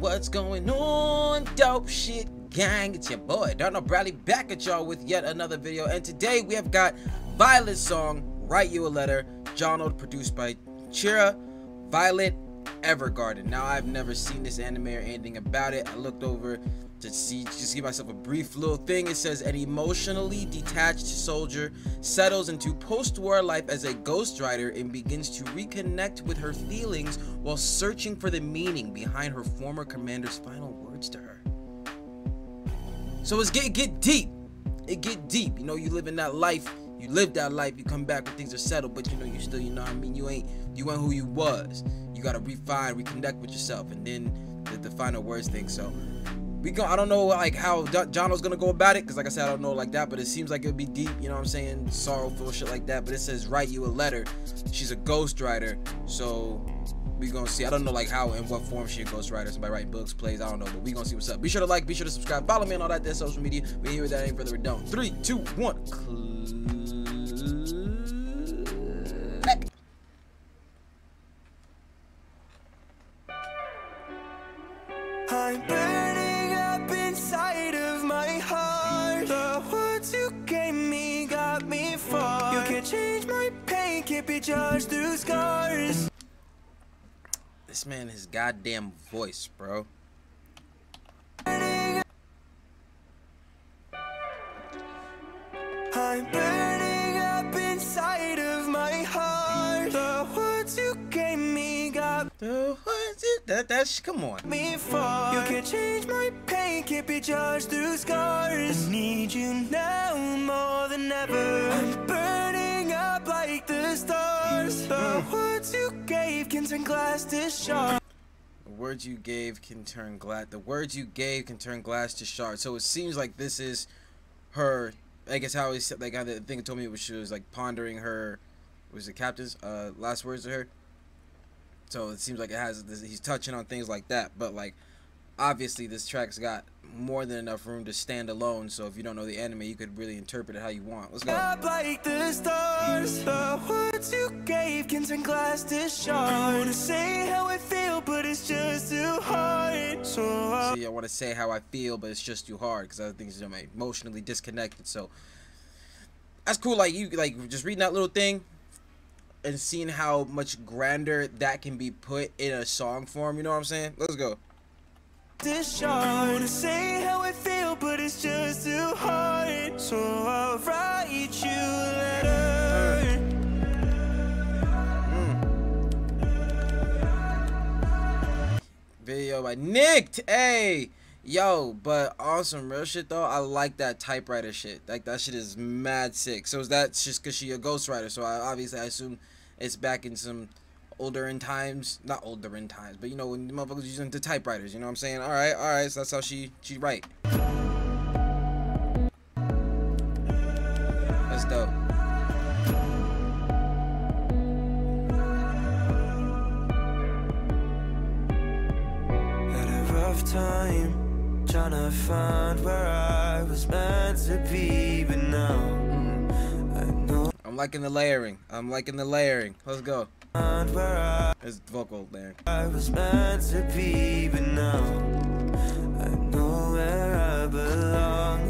What's going on, dope shit gang? It's your boy Darrnell Bradley back at y'all with yet another video, and today we have got Violet's song "Write You a Letter," Johnald, produced by Chira, Violet Evergarden. Now I've never seen this anime or anything about it. I looked over to see, just give myself a brief little thing. It says an emotionally detached soldier settles into post-war life as a ghostwriter and begins to reconnect with her feelings while searching for the meaning behind her former commander's final words to her. So it's get get deep. It get deep. You know, you live in that life. You live that life. You come back when things are settled, but you know you still, you know, I mean, you ain't you ain't who you was. You gotta refine, reconnect with yourself, and then the, the final words thing. So we go. I don't know like how John was gonna go about it, cause like I said, I don't know like that, but it seems like it'd be deep. You know what I'm saying? Sorrowful shit like that. But it says write you a letter. She's a ghostwriter, so we gonna see. I don't know like how in what form she a ghostwriter. Somebody write books, plays. I don't know, but we gonna see what's up. Be sure to like, be sure to subscribe, follow me on all that dead social media. We here with that ain't further ado. Three, two, one. Click. I'm burning up inside of my heart. The words you gave me got me far. You can't change my pain, can't be judged through scars. This man, his goddamn voice, bro. I'm burning That that's come on. me far. You can't change my pain, can't be judged through scars. I need you now more than ever. I'm burning up like the stars. The words you gave can turn glass to shards. The words you gave can turn glass. The words you gave can turn glass to shards. So it seems like this is her. I guess how he said like how the thing told me was she was like pondering her. Was the captain's uh last words to her? So it seems like it has. This, he's touching on things like that, but like obviously this track's got more than enough room to stand alone. So if you don't know the anime, you could really interpret it how you want. Let's go. Up like the stars. The words you gave can turn glass to shards. I wanna say how I feel, but it's just too hard. So I See, I want to say how I feel, but it's just too hard because other things are emotionally disconnected. So that's cool. Like you, like just reading that little thing and seeing how much grander that can be put in a song form. You know what I'm saying? Let's go. this wanna say how I feel, but it's just too hard. So I'll write you a letter. Mm. Video by Nicked. Hey. Yo, but awesome real shit though, I like that typewriter shit. Like that shit is mad sick. So is that just cause she a ghostwriter? So I obviously I assume it's back in some older in times, not older in times, but you know when the motherfuckers using the typewriters. You know what I'm saying? All right, all right. So that's how she she write. That's dope. Trying to find where I was meant to be, but now mm, I know I'm liking the layering. I'm liking the layering. Let's go. It's vocal layering. I was meant to be, but now I know where I belong.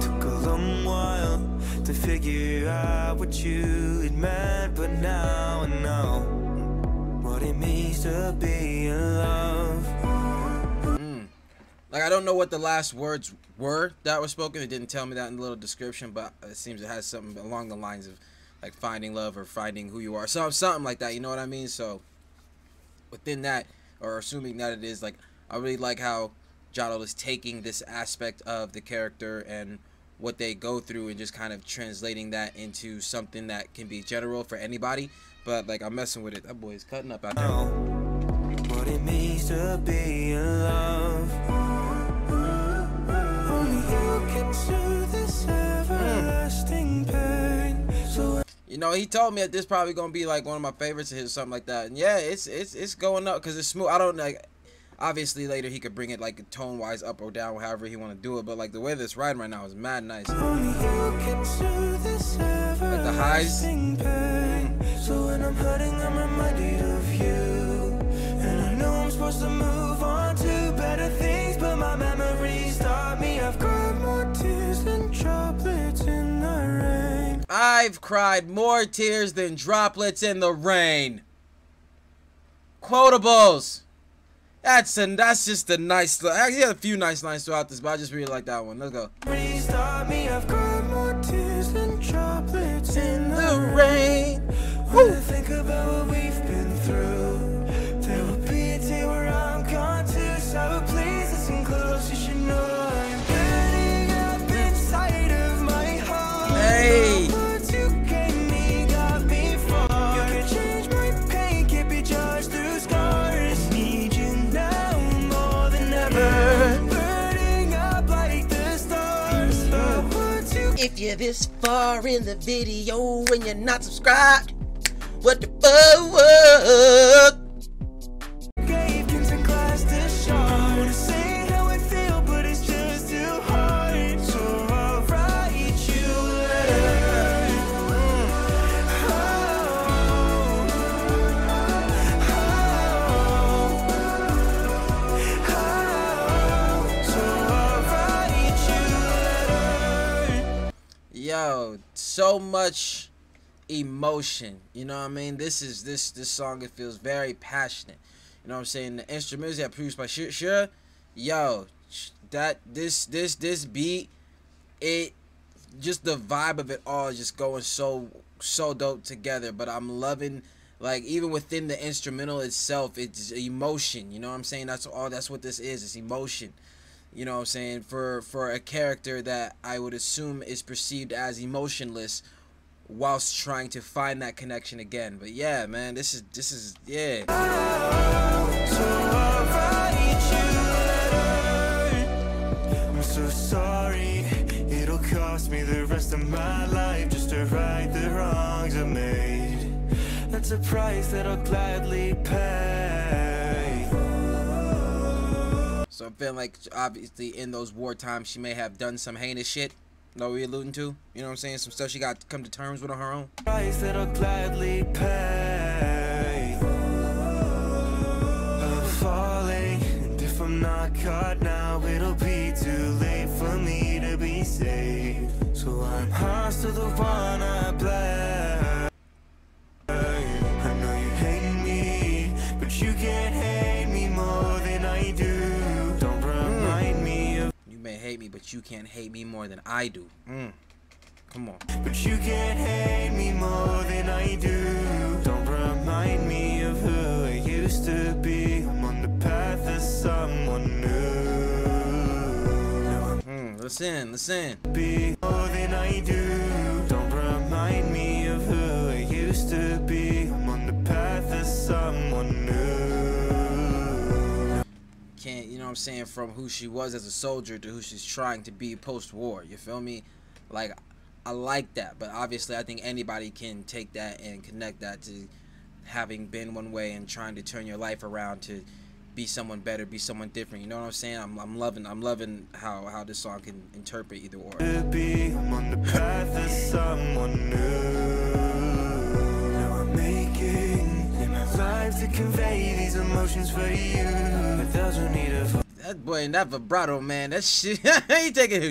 Took a long while to figure out what you had meant, but now I know what it means to be in love. Like I don't know what the last words were that were spoken. It didn't tell me that in the little description, but it seems it has something along the lines of like finding love or finding who you are. Some something like that. You know what I mean? So within that, or assuming that it is like, I really like how Jotto is taking this aspect of the character and what they go through and just kind of translating that into something that can be general for anybody. But like I'm messing with it. That boy is cutting up out there. You know, he told me that this probably gonna be like one of my favorites of his, something like that. And yeah, it's it's it's going up because it's smooth. I don't like. Obviously, later he could bring it like tone wise up or down, however he want to do it. But like the way this riding right now is mad nice. Only you can soothe this Like the highs. So when I'm hurting, I'm reminded of you. And I know I'm supposed to move I've cried more tears than droplets in the rain. Quotables. That's and that's just a nice. Actually, had a few nice lines throughout this, but I just really like that one. Let's go. If you're this far in the video and you're not subscribed, what the fuck? So much emotion. You know what I mean? This is this this song. It feels very passionate. You know what I'm saying? The instruments that produced by Chira yo, that this this this beat, it just the vibe of it all just going so so dope together. But I'm loving like even within the instrumental itself, it's emotion. You know what I'm saying? That's all. That's what this is. It's emotion. You know what I'm saying? For for a character that I would assume is perceived as emotionless whilst trying to find that connection again. But yeah, man, this is this is yeah. So I'll write you a letter. I'm so sorry. It'll cost me the rest of my life just to right the wrongs I made. That's a price that I'll gladly pay. Feeling like obviously in those war times she may have done some heinous shit. Know what we alluding to? You know what I'm saying? Some stuff she got to come to terms with on her own. Hate me, but you can't hate me more than I do. Mm. Come on. but you can't hate me more than I do. Don't remind me of who I used to be. I'm on the path of someone new. Mm, listen, listen. be more than I do. Don't remind me of who I used to be. I'm on the path of someone new. I'm saying? From who she was as a soldier to who she's trying to be post-war. You feel me? Like I like that, but obviously I think anybody can take that and connect that to having been one way and trying to turn your life around to be someone better, be someone different. You know what I'm saying? I'm, I'm loving I'm loving how how this song can interpret either or. be. I'm on the path of someone new. Now I'm making in my life to convey these emotions for you. A thousand need of That boy and that vibrato, man, that shit, he taking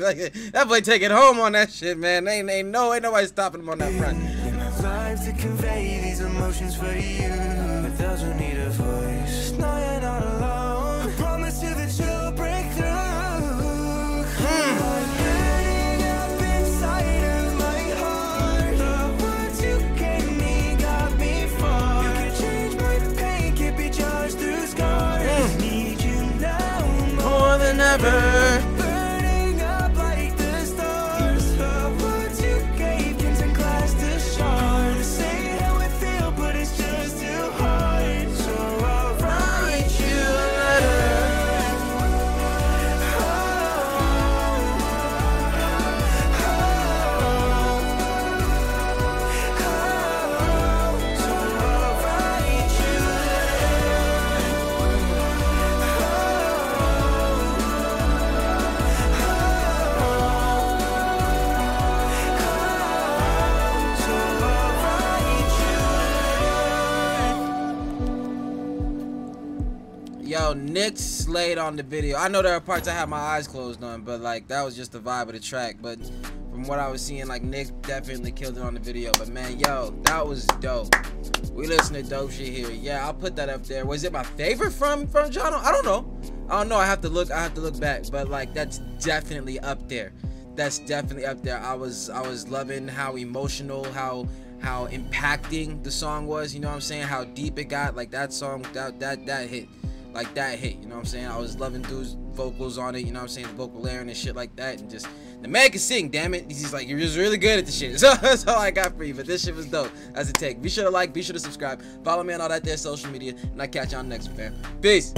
like that boy taking home on that shit, man. Ain't ain't no ain't nobody stopping him on that front. in my life to convey these emotions for you. A thousand need a voice. No, yo, Nick slayed on the video. I know there are parts I had my eyes closed on, but like that was just the vibe of the track. But from what I was seeing, like Nick definitely killed it on the video. But man, yo, that was dope. We listen to dope shit here. Yeah, I'll put that up there. Was it my favorite from from John? I don't know. I don't know. I have to look. I have to look back. But like that's definitely up there. That's definitely up there. I was I was loving how emotional, how how impacting the song was. You know what I'm saying? How deep it got. Like that song, that that that hit. Like that hit. You know what I'm saying? I was loving dude's vocals on it. You know what I'm saying? The vocal layering and shit like that, and just the man can sing, damn it. He's like, you're just really good at the shit. So that's all I got for you. But this shit was dope. As a take. Be sure to like, be sure to subscribe. Follow me on all that there social media. And I catch the next one, fam. Peace.